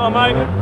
on, mate.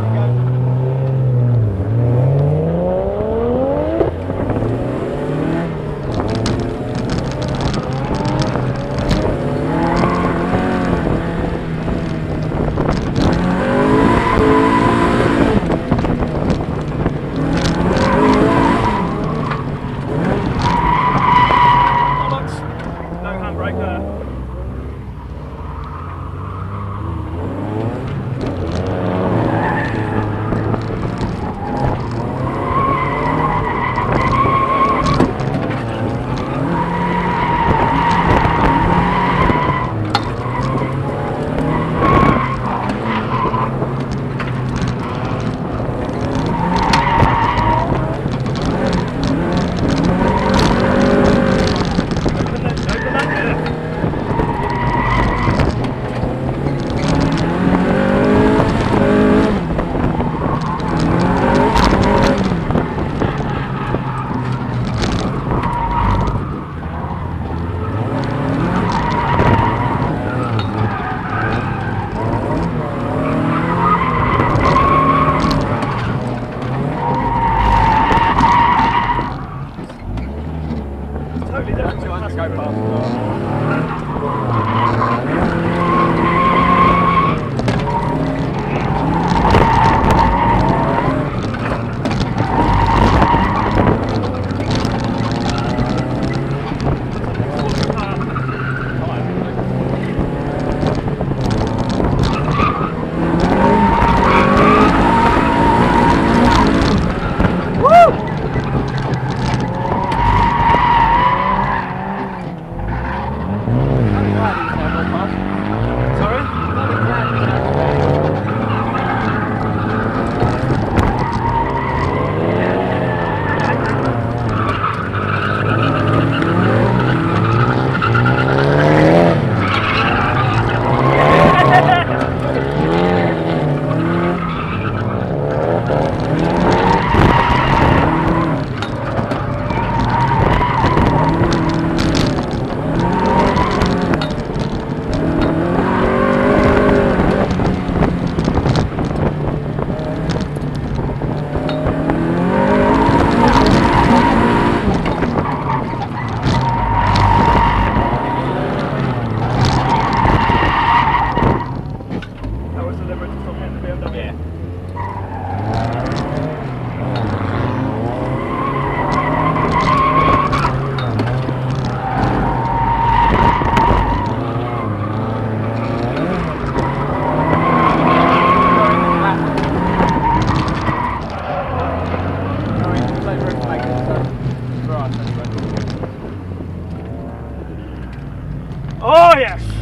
Oh yes!